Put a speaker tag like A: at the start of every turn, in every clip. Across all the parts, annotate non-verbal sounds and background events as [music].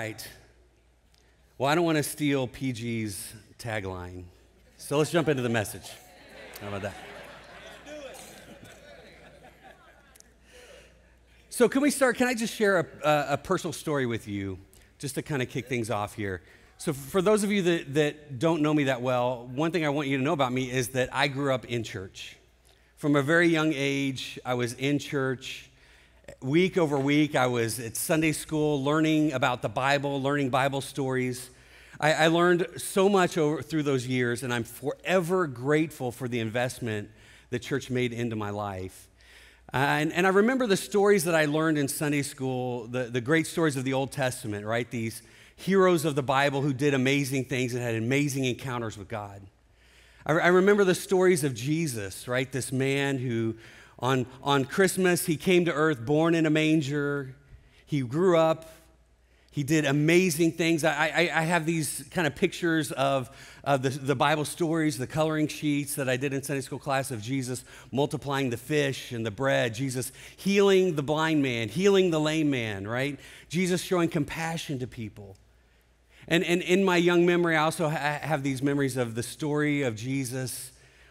A: Right. Well, I don't want to steal PG's tagline. So let's jump into the message. How about that? So, can we start? Can I just share a, a, a personal story with you just to kind of kick things off here? So, for those of you that, that don't know me that well, one thing I want you to know about me is that I grew up in church. From a very young age, I was in church week over week, I was at Sunday school learning about the Bible, learning Bible stories. I, I learned so much over, through those years, and I'm forever grateful for the investment the church made into my life. Uh, and, and, I remember the stories that I learned in Sunday school, the, the great stories of the Old Testament, right? These heroes of the Bible who did amazing things and had amazing encounters with God. I, I remember the stories of Jesus, right? This man who on, on Christmas, he came to earth born in a manger. He grew up. He did amazing things. I, I, I have these kind of pictures of, of the, the Bible stories, the coloring sheets that I did in Sunday school class of Jesus multiplying the fish and the bread, Jesus healing the blind man, healing the lame man, right? Jesus showing compassion to people. And, and in my young memory, I also ha- have these memories of the story of Jesus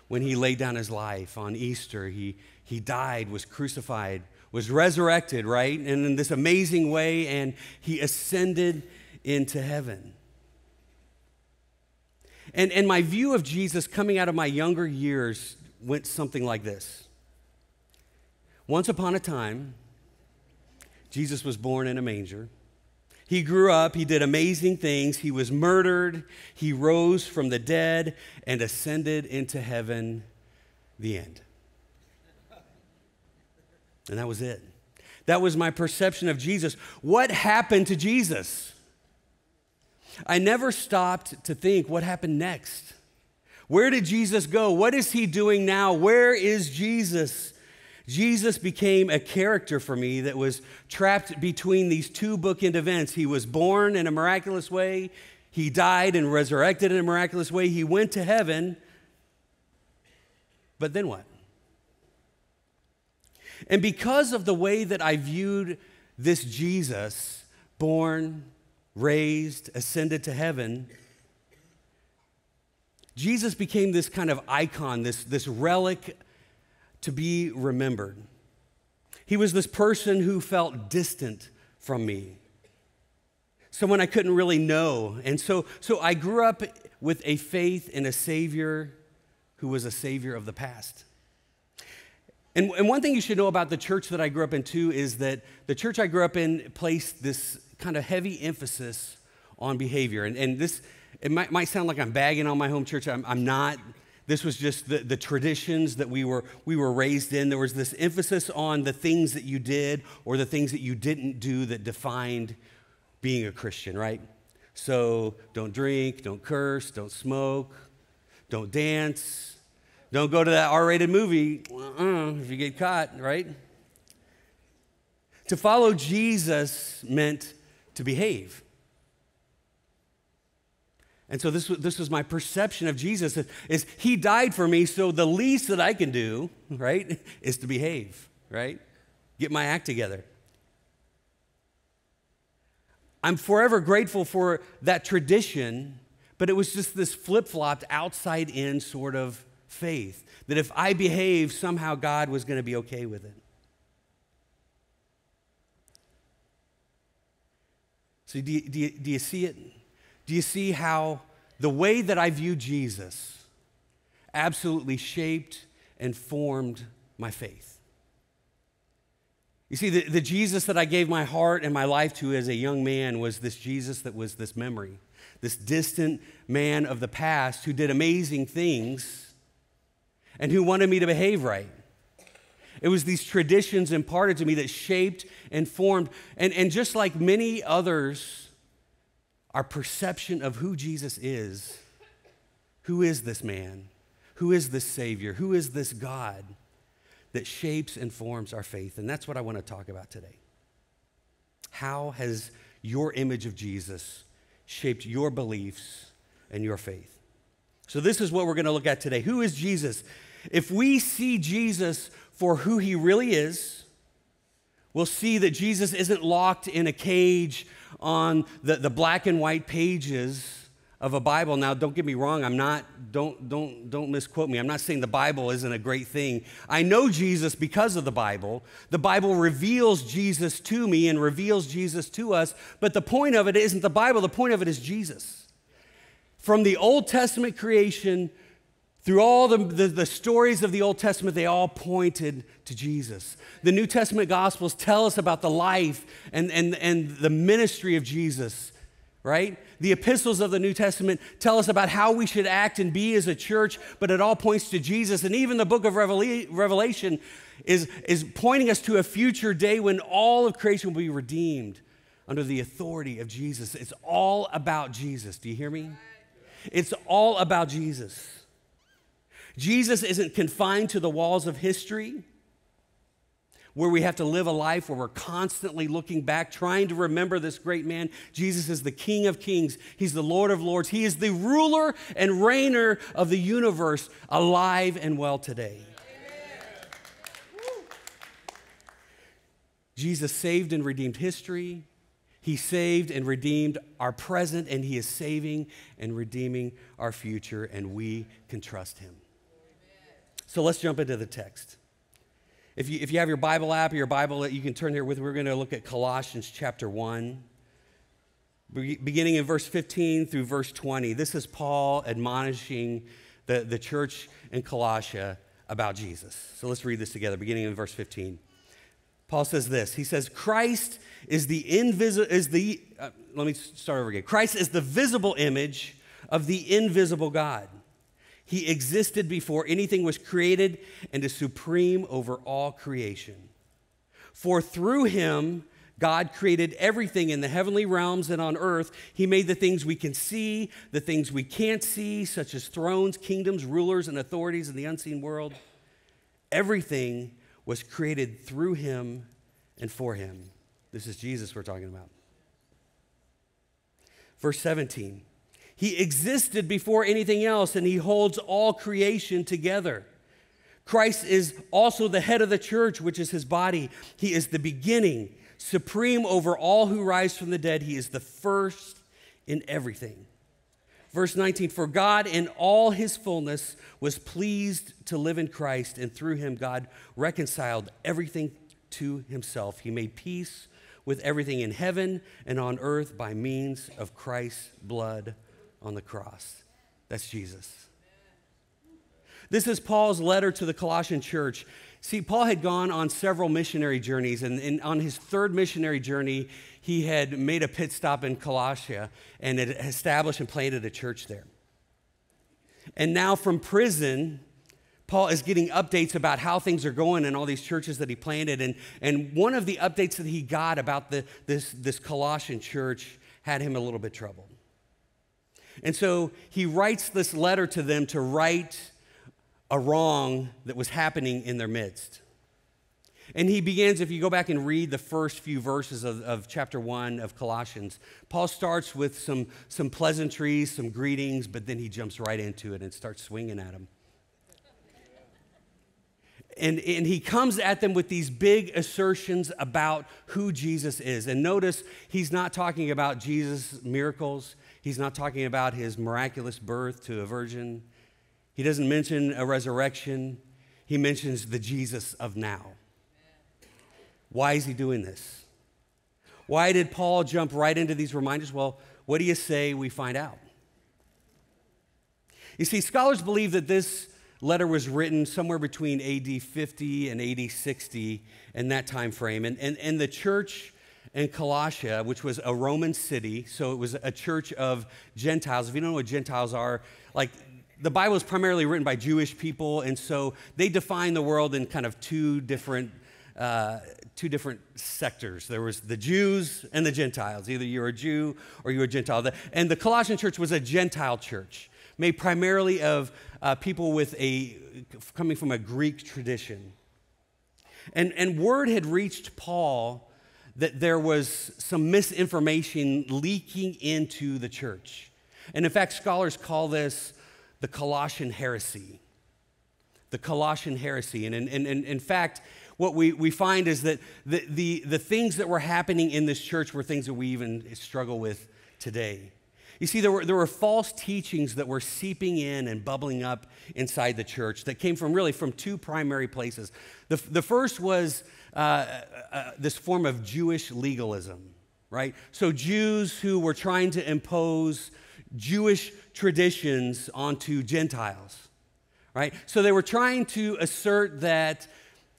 A: when he laid down his life on Easter. He, he died, was crucified, was resurrected, right? And in this amazing way, and he ascended into heaven. And, and my view of Jesus coming out of my younger years went something like this Once upon a time, Jesus was born in a manger. He grew up, he did amazing things. He was murdered, he rose from the dead, and ascended into heaven. The end. And that was it. That was my perception of Jesus. What happened to Jesus? I never stopped to think what happened next. Where did Jesus go? What is he doing now? Where is Jesus? Jesus became a character for me that was trapped between these two bookend events. He was born in a miraculous way, he died and resurrected in a miraculous way, he went to heaven. But then what? And because of the way that I viewed this Jesus, born, raised, ascended to heaven, Jesus became this kind of icon, this, this relic to be remembered. He was this person who felt distant from me, someone I couldn't really know. And so, so I grew up with a faith in a Savior who was a Savior of the past. And, and one thing you should know about the church that I grew up in too is that the church I grew up in placed this kind of heavy emphasis on behavior. And, and this, it might, might sound like I'm bagging on my home church. I'm, I'm not. This was just the, the traditions that we were, we were raised in. There was this emphasis on the things that you did or the things that you didn't do that defined being a Christian, right? So don't drink, don't curse, don't smoke, don't dance, don't go to that R rated movie uh-uh, if you get caught, right? To follow Jesus meant to behave. And so this, was, this was my perception of Jesus is, he died for me, so the least that I can do, [laughs] right, is to behave, right? Get my act together. I'm forever grateful for that tradition, but it was just this flip flopped, outside in sort of faith that if I behave, somehow God was going to be okay with it. So, do you, do, you, do you see it? Do you see how the way that I view Jesus absolutely shaped and formed my faith? You see, the, the Jesus that I gave my heart and my life to as a young man was this Jesus that was this memory, this distant man of the past who did amazing things and who wanted me to behave right. It was these traditions imparted to me that shaped and formed. And, and just like many others, our perception of who Jesus is who is this man? Who is this Savior? Who is this God that shapes and forms our faith? And that's what I want to talk about today. How has your image of Jesus shaped your beliefs and your faith? So, this is what we're going to look at today. Who is Jesus? If we see Jesus for who he really is, we'll see that Jesus isn't locked in a cage on the, the black and white pages of a Bible. Now, don't get me wrong, I'm not, don't, don't, don't misquote me. I'm not saying the Bible isn't a great thing. I know Jesus because of the Bible. The Bible reveals Jesus to me and reveals Jesus to us, but the point of it isn't the Bible, the point of it is Jesus. From the Old Testament creation, through all the, the, the, stories of the Old Testament, they all pointed to Jesus. The New Testament Gospels tell us about the life and, and, and the ministry of Jesus right? The epistles of the New Testament tell us about how we should act and be as a church, but it all points to Jesus. And even the book of Revelation is, is pointing us to a future day when all of creation will be redeemed under the authority of Jesus. It's all about Jesus. Do you hear me? It's all about Jesus. Jesus isn't confined to the walls of history where we have to live a life where we're constantly looking back, trying to remember this great man. Jesus is the King of Kings, He's the Lord of Lords, He is the ruler and reigner of the universe, alive and well today. Jesus saved and redeemed history. He saved and redeemed our present, and He is saving and redeeming our future, and we can trust Him. So let's jump into the text. If you, if you have your Bible app or your Bible that you can turn here with, we're going to look at Colossians chapter 1, beginning in verse 15 through verse 20. This is Paul admonishing the, the church in Colossia about Jesus. So let's read this together, beginning in verse 15. Paul says this. He says, Christ is the invisible, is the, uh, let me start over again. Christ is the visible image of the invisible God he existed before anything was created and is supreme over all creation. For through him, God created everything in the heavenly realms and on earth. He made the things we can see, the things we can't see, such as thrones, kingdoms, rulers, and authorities in the unseen world. Everything was created through him and for him. This is Jesus we're talking about. Verse 17 he existed before anything else, and He holds all creation together. Christ is also the head of the church, which is His body. He is the beginning, supreme over all who rise from the dead. He is the first in everything. Verse 19 For God in all His fullness was pleased to live in Christ, and through Him, God reconciled everything to Himself. He made peace with everything in heaven and on earth by means of Christ's blood on the cross. That's Jesus. This is Paul's letter to the Colossian church. See, Paul had gone on several missionary journeys, and, and, on his third missionary journey, he had made a pit stop in Colossia and had established and planted a church there. And now from prison, Paul is getting updates about how things are going in all these churches that he planted. And, and one of the updates that he got about the, this, this Colossian church had him a little bit troubled. And so he writes this letter to them to right a wrong that was happening in their midst. And he begins, if you go back and read the first few verses of, of, chapter one of Colossians, Paul starts with some, some pleasantries, some greetings, but then he jumps right into it and starts swinging at them. And, and he comes at them with these big assertions about who Jesus is. And notice he's not talking about Jesus' miracles. He's not talking about his miraculous birth to a virgin. He doesn't mention a resurrection. He mentions the Jesus of now. Why is he doing this? Why did Paul jump right into these reminders? Well, what do you say we find out? You see, scholars believe that this letter was written somewhere between AD 50 and AD 60 in that time frame. And, and, and the church in Colossia, which was a Roman city. So it was a church of Gentiles. If you don't know what Gentiles are, like the Bible is primarily written by Jewish people, and so they define the world in kind of two different. Uh, two different sectors. There was the Jews and the Gentiles. Either you're a Jew or you're a Gentile. And the Colossian church was a Gentile church, made primarily of uh, people with a coming from a Greek tradition. And, and word had reached Paul that there was some misinformation leaking into the church. And in fact, scholars call this the Colossian heresy. The Colossian heresy. And in, in, in fact, what we, we find is that the, the, the things that were happening in this church were things that we even struggle with today. You see, there were, there were false teachings that were seeping in and bubbling up inside the church that came from really from two primary places. The, the first was uh, uh, uh, this form of Jewish legalism, right? So, Jews who were trying to impose Jewish traditions onto Gentiles, right? So, they were trying to assert that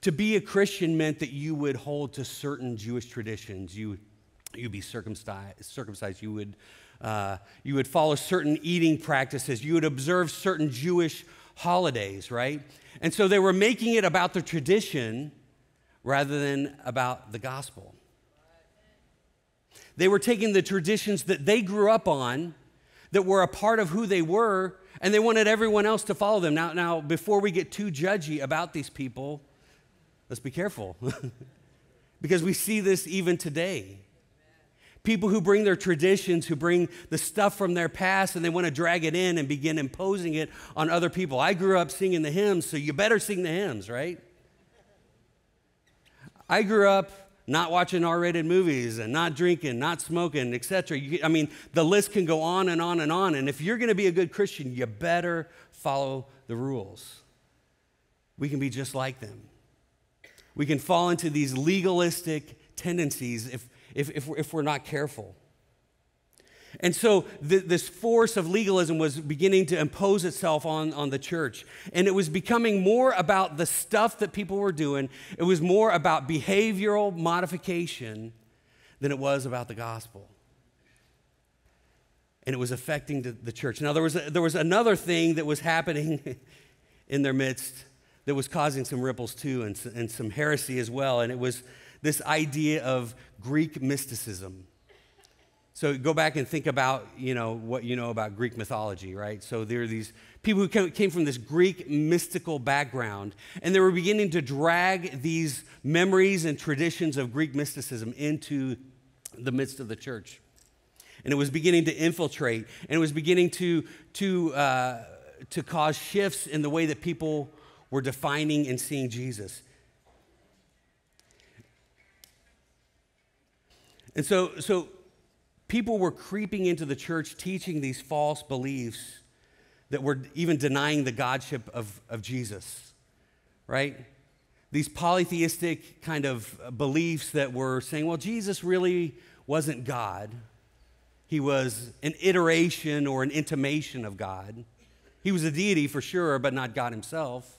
A: to be a Christian meant that you would hold to certain Jewish traditions. You, you'd be circumcised, circumcised you would uh, you would follow certain eating practices. You would observe certain Jewish holidays, right? And so they were making it about the tradition rather than about the gospel. They were taking the traditions that they grew up on, that were a part of who they were, and they wanted everyone else to follow them. Now, now before we get too judgy about these people, let's be careful. [laughs] because we see this even today. People who bring their traditions, who bring the stuff from their past and they want to drag it in and begin imposing it on other people. I grew up singing the hymns, so you better sing the hymns, right? I grew up not watching R-rated movies and not drinking, not smoking, etc. I mean, the list can go on and on and on. And if you're going to be a good Christian, you better follow the rules. We can be just like them. We can fall into these legalistic tendencies if if, if, if we're not careful. And so th- this force of legalism was beginning to impose itself on, on the church. And it was becoming more about the stuff that people were doing, it was more about behavioral modification than it was about the gospel. And it was affecting the, the church. Now, there was, a, there was another thing that was happening [laughs] in their midst that was causing some ripples too and, and some heresy as well. And it was this idea of Greek mysticism. So go back and think about, you know, what you know about Greek mythology, right? So there are these people who came from this Greek mystical background, and they were beginning to drag these memories and traditions of Greek mysticism into the midst of the church. And it was beginning to infiltrate, and it was beginning to, to, uh, to cause shifts in the way that people were defining and seeing Jesus. And so, so people were creeping into the church teaching these false beliefs that were even denying the godship of, of Jesus, right? These polytheistic kind of uh, beliefs that were saying, well, Jesus really wasn't God. He was an iteration or an intimation of God. He was a deity for sure, but not God himself.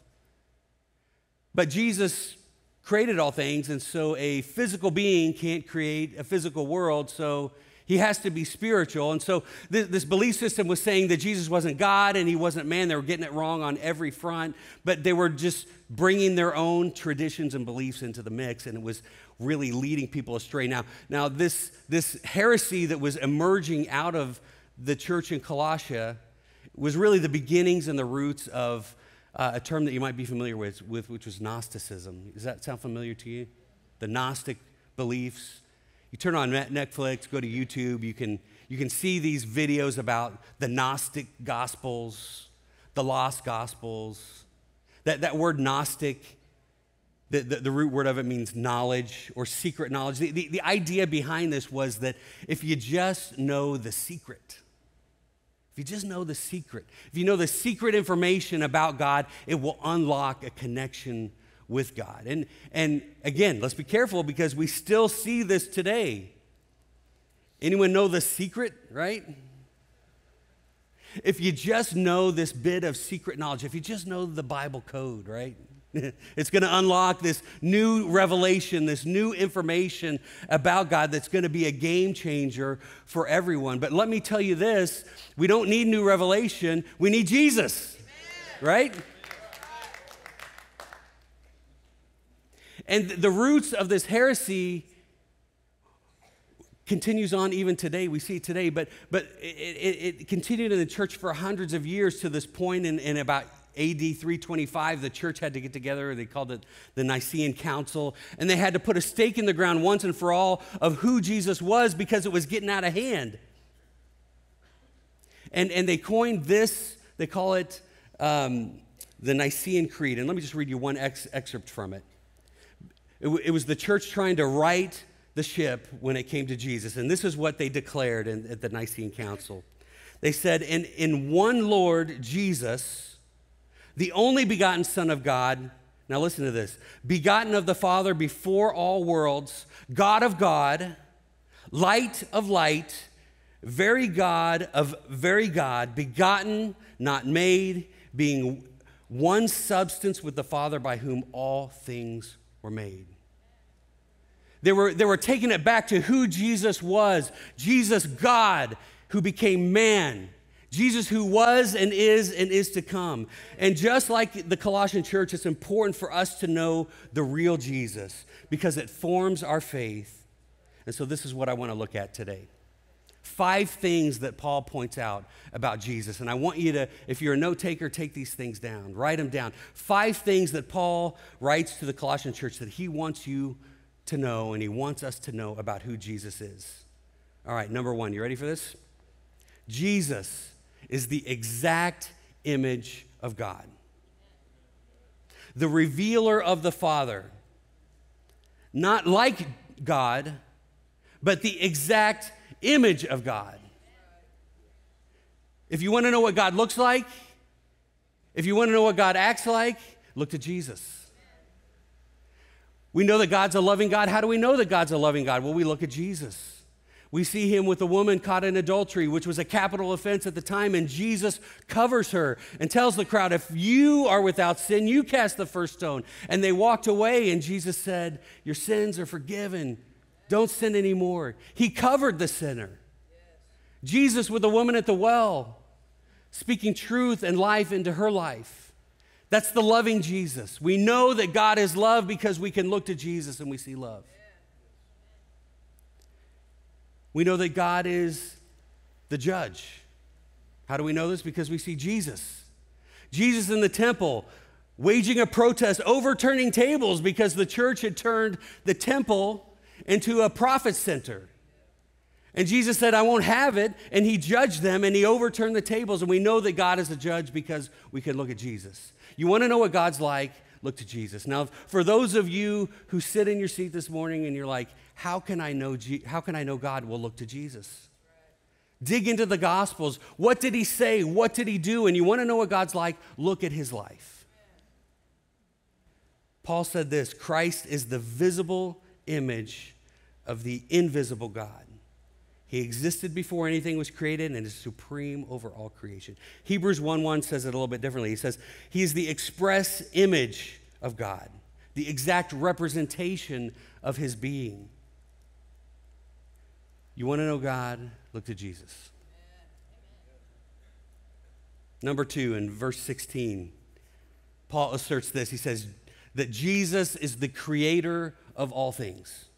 A: But Jesus created all things, and so a physical being can't create a physical world, so he has to be spiritual. And so this, this, belief system was saying that Jesus wasn't God and he wasn't man. They were getting it wrong on every front, but they were just bringing their own traditions and beliefs into the mix, and it was really leading people astray. Now, now this, this heresy that was emerging out of the church in Colossia was really the beginnings and the roots of uh, a term that you might be familiar with, with, which was Gnosticism. Does that sound familiar to you? The Gnostic beliefs. You turn on Netflix, go to YouTube, you can, you can see these videos about the Gnostic Gospels, the Lost Gospels. That, that word Gnostic, the, the, the, root word of it means knowledge or secret knowledge. The, the, the idea behind this was that if you just know the secret, if you just know the secret, if you know the secret information about God, it will unlock a connection with God. And, and again, let's be careful because we still see this today. Anyone know the secret, right? If you just know this bit of secret knowledge, if you just know the Bible code, right? [laughs] it's going to unlock this new revelation, this new information about God that's going to be a game changer for everyone. But let me tell you this we don't need new revelation, we need Jesus, right? And the roots of this heresy continues on even today. We see it today, but, but it, it, it continued in the church for hundreds of years to this point in, in about AD 325, the church had to get together. They called it the Nicene Council. And they had to put a stake in the ground once and for all of who Jesus was because it was getting out of hand. And, and they coined this, they call it um, the Nicene Creed. And let me just read you one ex- excerpt from it. It, it was the church trying to right the ship when it came to Jesus. And this is what they declared in, at the Nicene Council. They said, in one Lord Jesus, the only begotten Son of God, now listen to this, begotten of the Father before all worlds, God of God, light of light, very God of very God, begotten, not made, being one substance with the Father by whom all things were made. They were, they were taking it back to who Jesus was Jesus, God, who became man. Jesus, who was and is and is to come. And just like the Colossian church, it's important for us to know the real Jesus because it forms our faith. And so, this is what I want to look at today. Five things that Paul points out about Jesus. And I want you to, if you're a note taker, take these things down, write them down. Five things that Paul writes to the Colossian church that he wants you to know and he wants us to know about who Jesus is. All right, number one, you ready for this? Jesus is the exact image of God, the revealer of the Father. Not like God, but the exact image of God. If you want to know what God looks like, if you want to know what God acts like, look to Jesus. We know that God's a loving God. How do we know that God's a loving God? Well, we look at Jesus. We see him with a woman caught in adultery, which was a capital offense at the time, and Jesus covers her and tells the crowd, If you are without sin, you cast the first stone. And they walked away, and Jesus said, Your sins are forgiven. Don't sin anymore. He covered the sinner. Jesus with the woman at the well, speaking truth and life into her life. That's the loving Jesus. We know that God is love because we can look to Jesus and we see love. We know that God is the judge. How do we know this? Because we see Jesus. Jesus in the temple waging a protest, overturning tables because the church had turned the temple into a profit center. And Jesus said, I won't have it. And he judged them and he overturned the tables. And we know that God is a judge because we can look at Jesus. You want to know what God's like? Look to Jesus. Now, for those of you who sit in your seat this morning and you're like, how can I know, Je- how can I know God? Will look to Jesus. Dig into the Gospels. What did he say? What did he do? And you want to know what God's like? Look at his life. Paul said this Christ is the visible image of the invisible God. He existed before anything was created and is supreme over all creation. Hebrews 1 1 says it a little bit differently. He says, He is the express image of God, the exact representation of His being. You want to know God? Look to Jesus. Number two, in verse 16, Paul asserts this. He says that Jesus is the creator of all things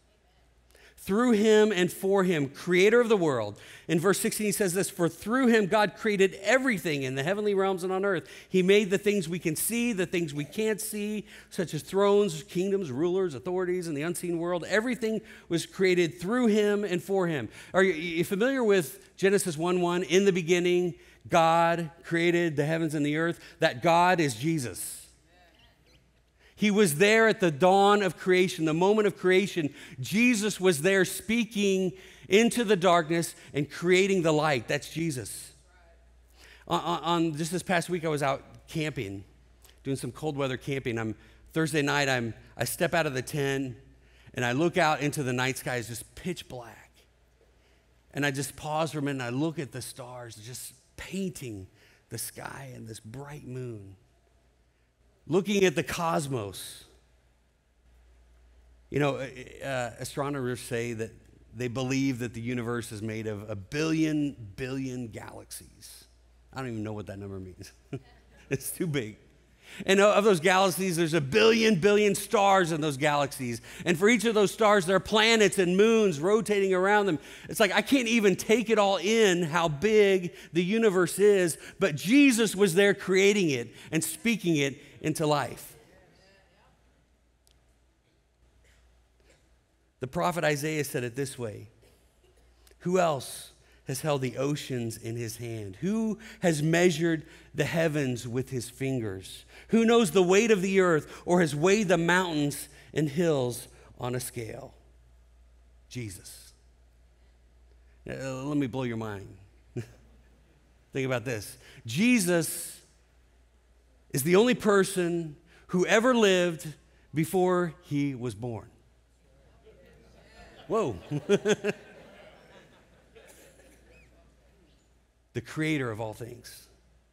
A: through him and for him, creator of the world. In verse 16, he says this For through him, God created everything in the heavenly realms and on earth. He made the things we can see, the things we can't see, such as thrones, kingdoms, rulers, authorities, and the unseen world. Everything was created through him and for him. Are you, familiar with Genesis 1 1? In the beginning, God created the heavens and the earth. That God is Jesus. He was there at the dawn of creation, the moment of creation. Jesus was there speaking into the darkness and creating the light. That's Jesus. On, on, just this past week, I was out camping, doing some cold weather camping. I'm Thursday night. I'm I step out of the tent and I look out into the night sky. It's just pitch black, and I just pause for a minute. and I look at the stars, just painting the sky and this bright moon looking at the cosmos. You know, uh, uh, astronomers say that they believe that the universe is made of a billion billion galaxies. I don't even know what that number means. [laughs] it's too big. And of those galaxies, there's a billion billion stars in those galaxies. And for each of those stars, there are planets and moons rotating around them. It's like I can't even take it all in how big the universe is, but Jesus was there creating it and speaking it into life. The prophet Isaiah said it this way Who else has held the oceans in his hand? Who has measured the heavens with his fingers? Who knows the weight of the earth or has weighed the mountains and hills on a scale Jesus. Now, let me blow your mind. [laughs] Think about this Jesus is the only person who ever lived before he was born. Whoa. [laughs] the creator of all things.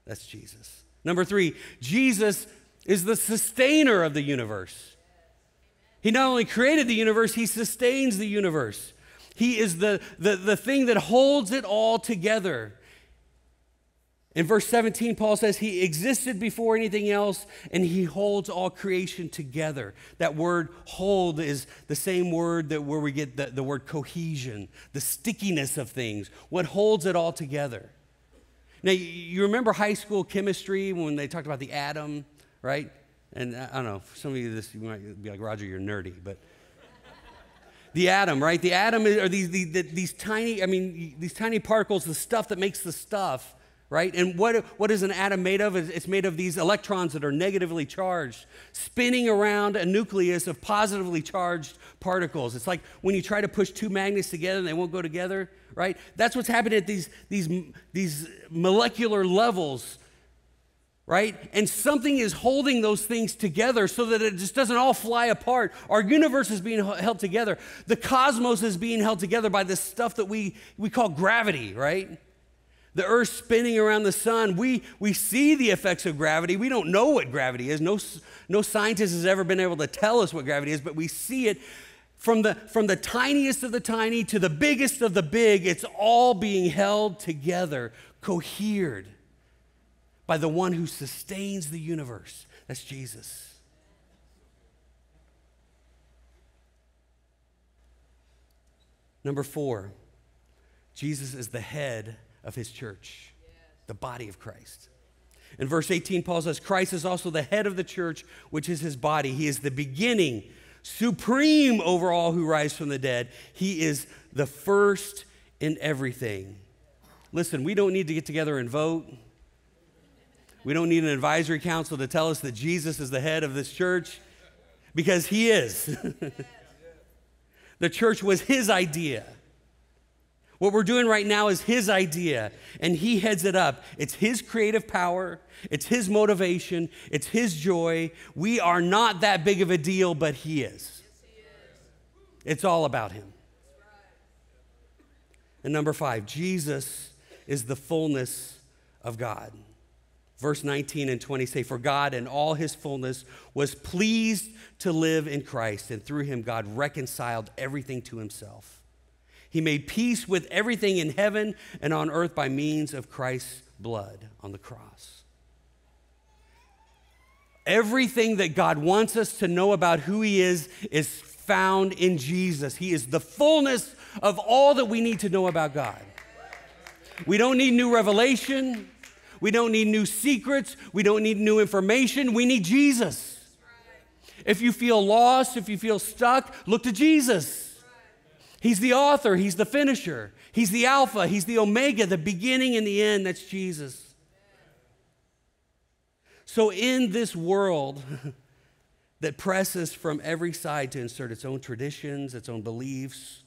A: That's Jesus. Number three, Jesus is the sustainer of the universe. He not only created the universe, he sustains the universe. He is the, the, the thing that holds it all together. In verse 17, Paul says, He existed before anything else and He holds all creation together. That word hold is the same word that where we get the, the word cohesion, the stickiness of things, what holds it all together. Now, you remember high school chemistry when they talked about the atom, right? And uh, I don't know, some of you, this you might be like, Roger, you're nerdy, but [laughs] the atom, right? The atom are these, these, these tiny, I mean, these tiny particles, the stuff that makes the stuff, right? And what, what is an atom made of? It's made of these electrons that are negatively charged, spinning around a nucleus of positively charged particles. It's like when you try to push two magnets together and they won't go together, right? That's what's happening at these, these, these molecular levels right? And something is holding those things together so that it just doesn't all fly apart. Our universe is being held together. The cosmos is being held together by this stuff that we, we call gravity, right? The earth spinning around the sun. We, we see the effects of gravity. We don't know what gravity is. No, no scientist has ever been able to tell us what gravity is, but we see it from the, from the tiniest of the tiny to the biggest of the big. It's all being held together, cohered by the one who sustains the universe. That's Jesus. Number four, Jesus is the head of his church, the body of Christ. In verse 18, Paul says, Christ is also the head of the church, which is his body. He is the beginning, supreme over all who rise from the dead. He is the first in everything. Listen, we don't need to get together and vote. We don't need an advisory council to tell us that Jesus is the head of this church because he is. [laughs] the church was his idea. What we're doing right now is his idea, and he heads it up. It's his creative power, it's his motivation, it's his joy. We are not that big of a deal, but he is. It's all about him. And number five, Jesus is the fullness of God. Verse 19 and 20 say, For God in all his fullness was pleased to live in Christ, and through him God reconciled everything to himself. He made peace with everything in heaven and on earth by means of Christ's blood on the cross. Everything that God wants us to know about who he is is found in Jesus. He is the fullness of all that we need to know about God. We don't need new revelation. We don't need new secrets. We don't need new information. We need Jesus. If you feel lost, if you feel stuck, look to Jesus. He's the author, He's the finisher, He's the Alpha, He's the Omega, the beginning and the end. That's Jesus. So, in this world [laughs] that presses from every side to insert its own traditions, its own beliefs,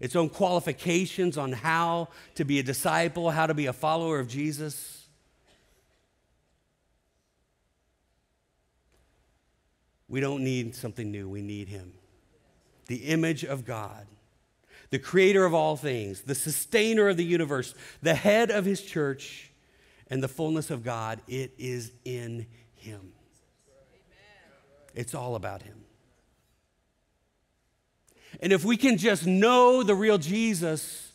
A: its own qualifications on how to be a disciple, how to be a follower of Jesus, We don't need something new, we need Him. The image of God, the creator of all things, the sustainer of the universe, the head of His church, and the fullness of God, it is in Him. It's all about Him. And if we can just know the real Jesus,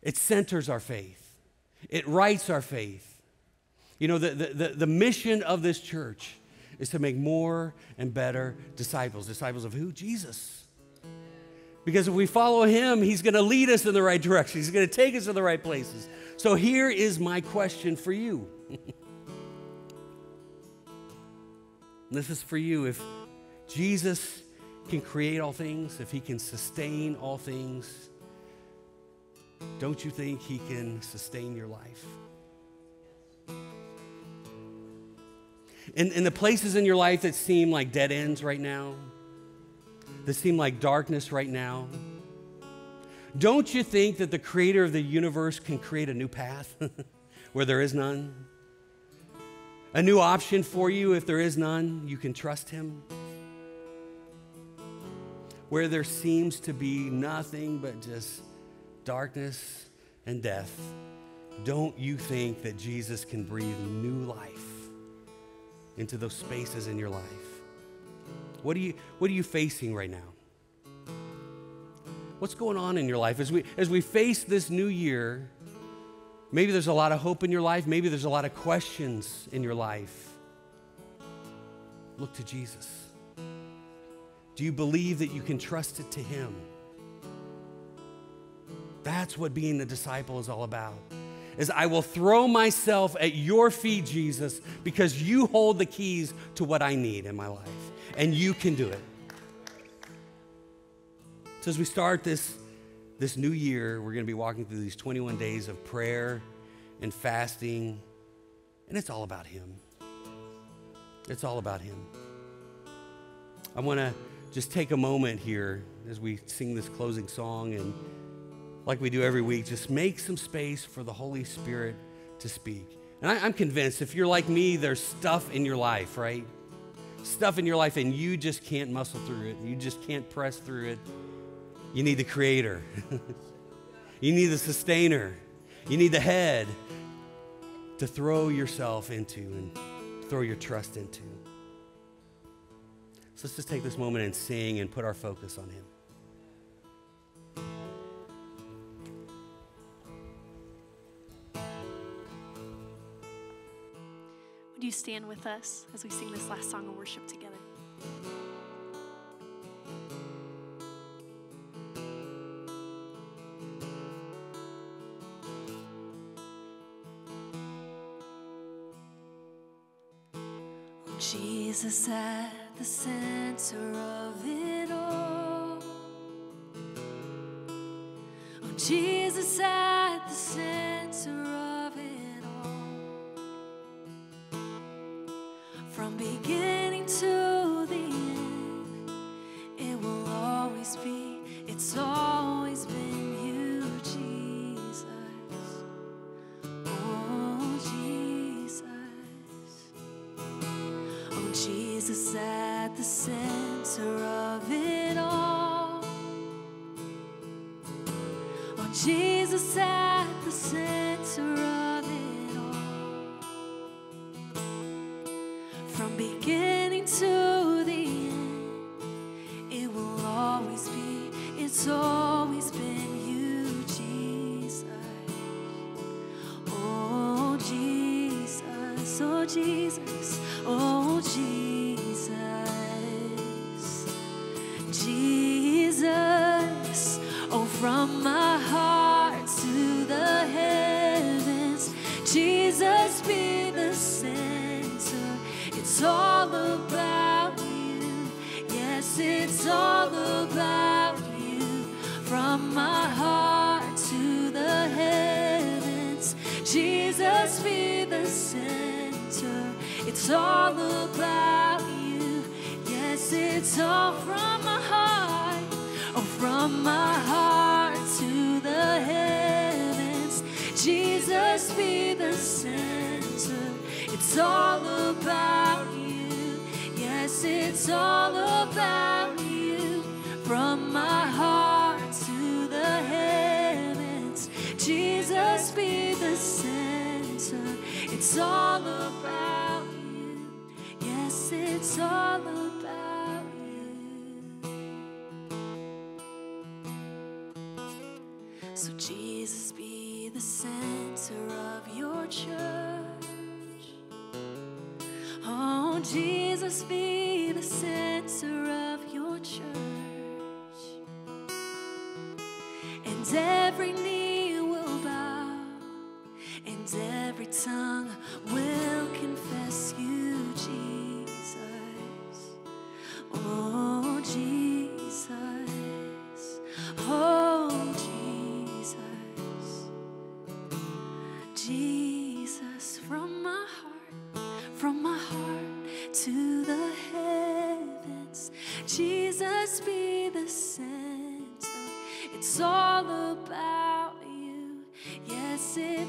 A: it centers our faith, it rights our faith. You know, the, the, the, mission of this church is to make more and better disciples. Disciples of who? Jesus. Because if we follow him, he's going to lead us in the right direction. He's going to take us to the right places. So here is my question for you. [laughs] this is for you. If Jesus can create all things, if he can sustain all things, don't you think he can sustain your life? in, in the places in your life that seem like dead ends right now, that seem like darkness right now? Don't you think that the creator of the universe can create a new path [laughs] where there is none? A new option for you if there is none, you can trust him. Where there seems to be nothing but just darkness and death, don't you think that Jesus can breathe new life into those spaces in your life? What are you, what are you facing right now? What's going on in your life? As we, as we face this new year, maybe there's a lot of hope in your life, maybe there's a lot of questions in your life. Look to Jesus. Do you believe that you can trust it to Him? That's what being a disciple is all about. Is I will throw myself at your feet, Jesus, because you hold the keys to what I need in my life, and you can do it. So as we start this this new year, we're going to be walking through these 21 days of prayer and fasting, and it's all about Him. It's all about Him. I want to just take a moment here as we sing this closing song and like we do every week, just make some space for the Holy Spirit to speak. And I, am convinced if you're like me, there's stuff in your life, right? Stuff in your life, and you just can't muscle through it. You just can't press through it. You need the Creator, [laughs] you need the Sustainer, you need the Head to throw yourself into and throw your trust into. So let's just take this moment and sing and put our focus on Him.
B: You stand with us as we sing this last song of worship together? Jesus at the center of it all. Oh, Jesus at the center From beginning to the end, it will always be, it's always been you, Jesus. Oh, Jesus. Oh, Jesus at the center of it all. Oh, Jesus at the center of It's all about you. Yes, it's all about you. From my heart to the heavens, Jesus be the center. It's all about you. Yes, it's all from my heart. Oh, from my heart to the heavens, Jesus be the center. It's all about you. Yes, it's all about you. From my heart to the heavens, Jesus be the center. It's all about you. Yes, it's all about you. So, Jesus be the center of your church. Jesus be the center of your church. And every knee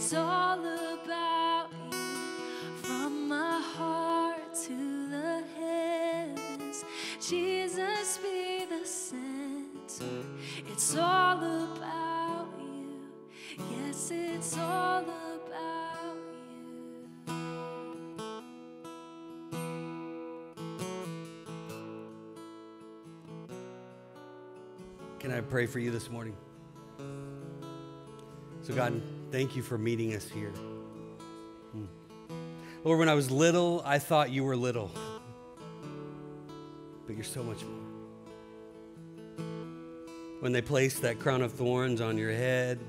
B: it's all about you. From my heart to the heavens, Jesus be the center. It's all about you. Yes, it's all about you.
A: Can I pray for you this morning? So, God, thank you for meeting us here. Hmm. Lord, when I was little, I thought you were little, but you're so much more. When they placed that crown of thorns on your head,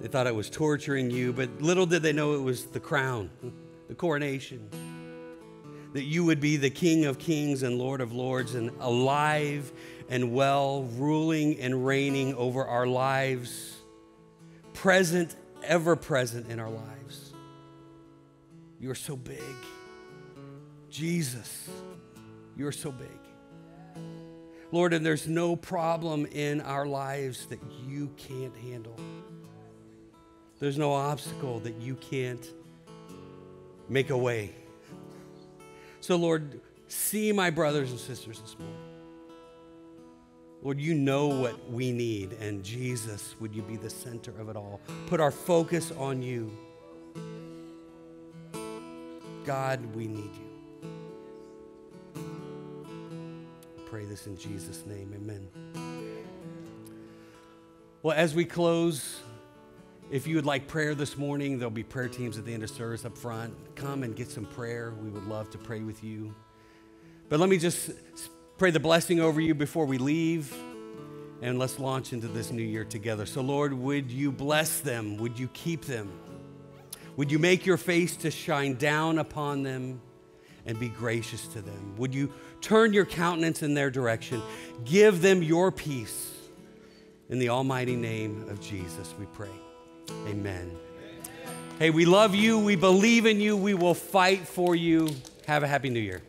A: they thought it was torturing you, but little did they know it was the crown, [laughs] the coronation. That you would be the King of kings and Lord of lords and alive and well, ruling and reigning over our lives, present, ever present in our lives. You are so big. Jesus, you are so big. Lord, and there's no problem in our lives that you can't handle. There's no obstacle that you can't make a way. So, Lord, see my brothers and sisters this morning. Lord, you know what we need, and Jesus, would you be the center of it all? Put our focus on you. God, we need you. Pray this in Jesus' name. Amen. Well, as we close, if you would like prayer this morning, there'll be prayer teams at the end of service up front. Come and get some prayer. We would love to pray with you. But let me just pray the blessing over you before we leave. And let's launch into this new year together. So, Lord, would you bless them? Would you keep them? Would you make your face to shine down upon them and be gracious to them? Would you turn your countenance in their direction? Give them your peace. In the almighty name of Jesus, we pray. Amen. Hey, we love you. We believe in you. We will fight for you. Have a happy new year.